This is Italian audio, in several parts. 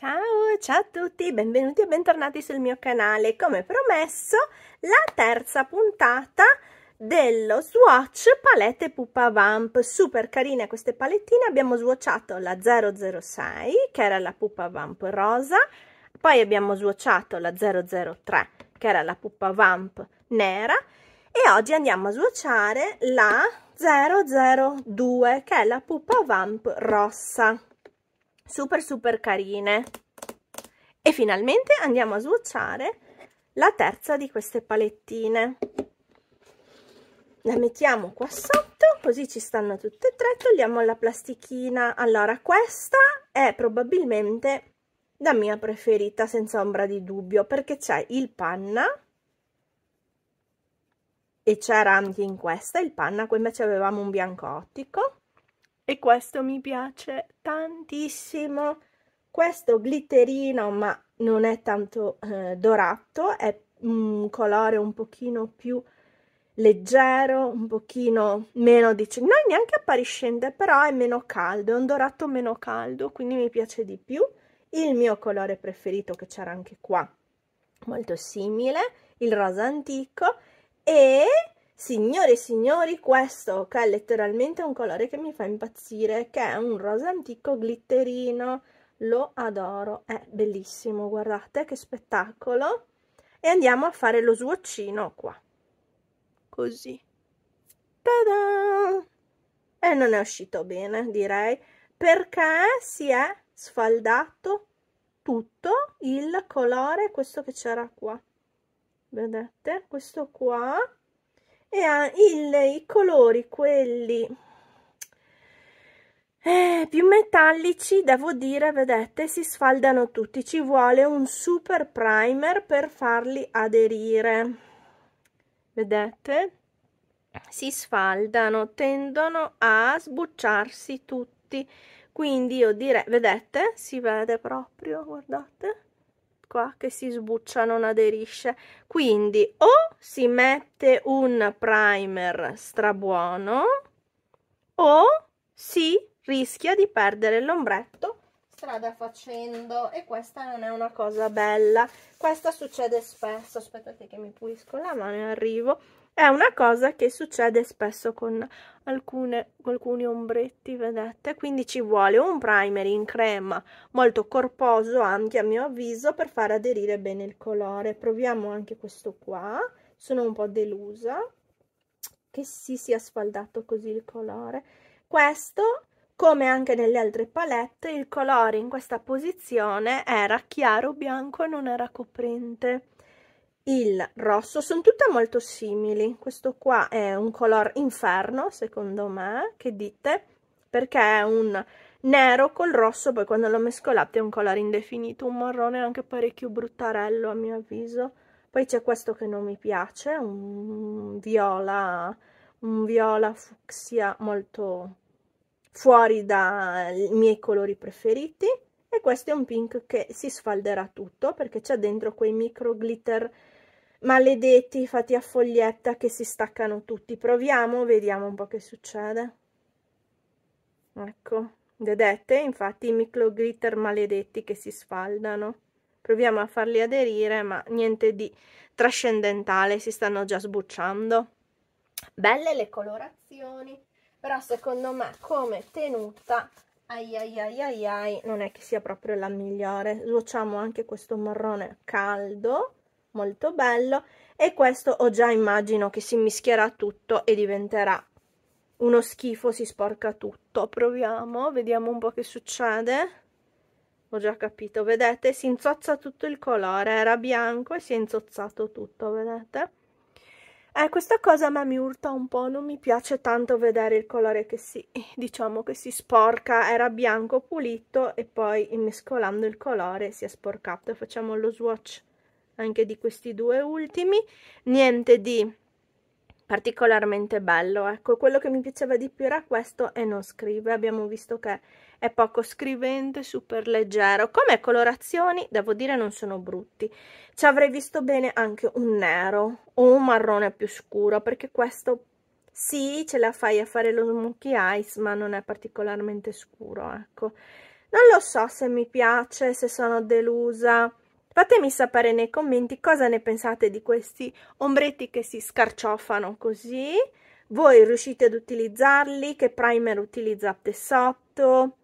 Ciao, ciao a tutti, benvenuti e bentornati sul mio canale. Come promesso, la terza puntata dello swatch palette Pupa Vamp. Super carine queste palettine. Abbiamo swatchato la 006, che era la Pupa Vamp rosa. Poi abbiamo swatchato la 003, che era la Pupa Vamp nera. E oggi andiamo a swatchare la 002, che è la Pupa Vamp rossa super super carine. E finalmente andiamo a swatchare la terza di queste palettine. La mettiamo qua sotto così ci stanno tutte e tre togliamo la plastichina. Allora questa è probabilmente la mia preferita senza ombra di dubbio perché c'è il panna. E c'era anche in questa il panna qui invece avevamo un bianco ottico e questo mi piace tantissimo. Questo glitterino ma non è tanto eh, dorato è un colore un pochino più leggero un pochino meno di non neanche appariscente però è meno caldo è un dorato meno caldo quindi mi piace di più. Il mio colore preferito che c'era anche qua molto simile il rosa antico e Signore e signori, questo che è letteralmente un colore che mi fa impazzire, che è un rosa antico glitterino, lo adoro, è bellissimo, guardate che spettacolo. E andiamo a fare lo swatchino qua, così. Ta-da! E non è uscito bene, direi, perché si è sfaldato tutto il colore, questo che c'era qua. Vedete? Questo qua e ha il, i colori quelli eh, più metallici devo dire vedete si sfaldano tutti. Ci vuole un super primer per farli aderire. Vedete? Si sfaldano tendono a sbucciarsi tutti. Quindi io direi vedete? Si vede proprio guardate qua che si sbuccia non aderisce. Quindi o si mette un primer strabuono o si rischia di perdere l'ombretto strada facendo. E questa non è una cosa bella. Questa succede spesso. Aspettate che mi pulisco la mano e arrivo è una cosa che succede spesso con alcune, alcuni ombretti, vedete? Quindi ci vuole un primer in crema molto corposo anche a mio avviso per far aderire bene il colore. Proviamo anche questo qua, sono un po' delusa che si sia sfaldato così il colore. Questo come anche nelle altre palette, il colore in questa posizione era chiaro bianco e non era coprente il rosso sono tutte molto simili. Questo qua è un color inferno secondo me. Che dite? Perché è un nero col rosso poi quando lo mescolate è un colore indefinito un marrone anche parecchio bruttarello a mio avviso. Poi c'è questo che non mi piace un viola un viola fucsia molto fuori dai miei colori preferiti. E questo è un pink che si sfalderà tutto perché c'è dentro quei micro glitter maledetti fatti a foglietta che si staccano tutti. Proviamo vediamo un po' che succede. Ecco vedete? Infatti i micro glitter maledetti che si sfaldano. Proviamo a farli aderire ma niente di trascendentale si stanno già sbucciando. Belle le colorazioni però secondo me come tenuta ai ai ai ai ai non è che sia proprio la migliore. Sbocciamo anche questo marrone caldo molto bello e questo ho già immagino che si mischierà tutto e diventerà uno schifo, si sporca tutto. Proviamo, vediamo un po' che succede. Ho già capito, vedete? Si inzozza tutto il colore, era bianco e si è inzozzato tutto, vedete? Eh, questa cosa a me mi urta un po', non mi piace tanto vedere il colore che si, diciamo che si sporca, era bianco pulito e poi mescolando il colore si è sporcato. Facciamo lo swatch anche di questi due ultimi niente di particolarmente bello ecco. Quello che mi piaceva di più era questo e non scrive. Abbiamo visto che è poco scrivente super leggero. Come colorazioni devo dire non sono brutti. Ci avrei visto bene anche un nero o un marrone più scuro perché questo sì ce la fai a fare lo smokey eyes ma non è particolarmente scuro ecco. Non lo so se mi piace, se sono delusa. Fatemi sapere nei commenti cosa ne pensate di questi ombretti che si scarciofano così. Voi riuscite ad utilizzarli? Che primer utilizzate sotto?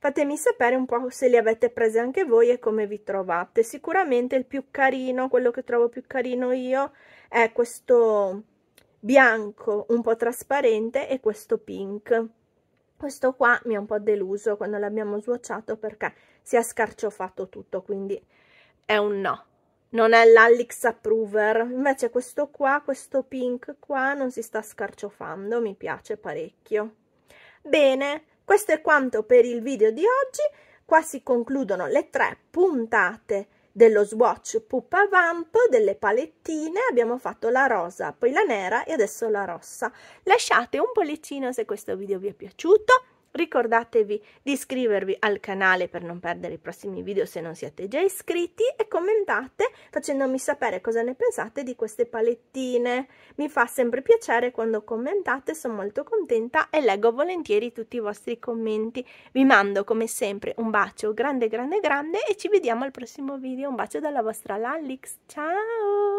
Fatemi sapere un po' se li avete presi anche voi e come vi trovate. Sicuramente il più carino, quello che trovo più carino io, è questo bianco un po' trasparente e questo pink. Questo qua mi ha un po' deluso quando l'abbiamo swatchato perché si è scarciofato tutto, quindi è un no. Non è l'Alix Approver, invece questo qua, questo pink qua, non si sta scarciofando, mi piace parecchio. Bene, questo è quanto per il video di oggi. Qua si concludono le tre puntate dello swatch Pupa Vamp, delle palettine, abbiamo fatto la rosa, poi la nera e adesso la rossa. Lasciate un pollicino se questo video vi è piaciuto, Ricordatevi di iscrivervi al canale per non perdere i prossimi video se non siete già iscritti e commentate facendomi sapere cosa ne pensate di queste palettine. Mi fa sempre piacere quando commentate, sono molto contenta e leggo volentieri tutti i vostri commenti. Vi mando come sempre un bacio grande grande grande e ci vediamo al prossimo video. Un bacio dalla vostra Lalix, ciao!